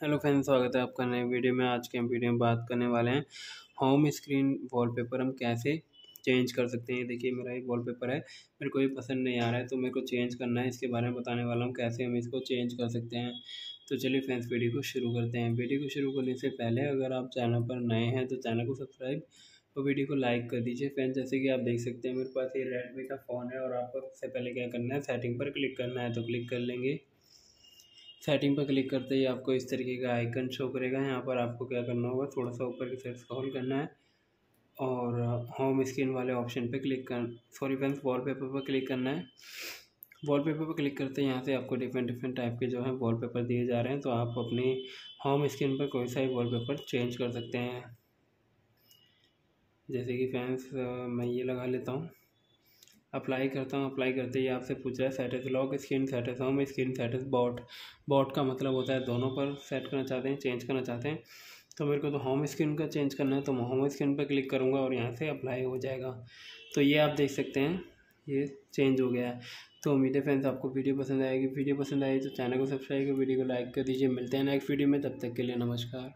Hello friends, स्वागत है आपका नए वीडियो में। आज के हम वीडियो में बात करने वाले हैं होम स्क्रीन वॉलपेपर हम कैसे चेंज कर सकते हैं। देखिए, मेरा एक वॉलपेपर है, मेरे को ये पसंद नहीं आ रहा है तो मेरे को चेंज करना है। इसके बारे में बताने वाला हूँ कैसे हम इसको चेंज कर सकते हैं। तो चलिए फ्रेंड्स, वीडियो को शुरू करते हैं। वीडियो को शुरू करने से पहले अगर आप चैनल पर नए हैं तो चैनल को सब्सक्राइब और वीडियो को लाइक कर दीजिए। फ्रेंड्स, जैसे कि आप देख सकते हैं, मेरे पास ये रेडमी का फ़ोन है और आपको सबसे पहले क्या करना है सेटिंग पर क्लिक करना है तो क्लिक कर लेंगे। सेटिंग पर क्लिक करते ही आपको इस तरीके का आइकन शो करेगा। यहाँ पर आपको क्या करना होगा? थोड़ा सा ऊपर की साइड स्क्रॉल करना है। और होम स्क्रीन वाले ऑप्शन पे क्लिक कर सॉरी फ्रेंड्स वॉलपेपर पर क्लिक करना है। वॉलपेपर पर क्लिक करते हैं यहाँ से आपको डिफरेंट डिफरेंट टाइप के जो है वॉलपेपर दिए जा रहे हैं। तो आप अपनी होम स्क्रीन पर कोई सा भी वॉलपेपर चेंज कर सकते हैं। जैसे कि फ्रेंड्स मैं ये लगा लेता हूँ। अप्लाई करता हूँ, अप्लाई करते ही आपसे पूछ रहा है sets lock screen sets home screen sets both both का मतलब होता है दोनों पर सेट करना चाहते हैं चेंज करना चाहते हैं। तो मेरे को तो होम स्क्रीन का चेंज करना है तो मैं होम स्क्रीन पर क्लिक करूँगा और यहाँ से अप्लाई हो जाएगा। तो ये आप देख सकते हैं, ये चेंज हो गया है। तो उम्मीद है फ्रेंड्स आपको वीडियो पसंद आएगी। वीडियो पसंद आएगी तो चैनल को सब्सक्राइब कर वीडियो को लाइक कर दीजिए। मिलते हैं नेक्स्ट वीडियो में, तब तक के लिए नमस्कार।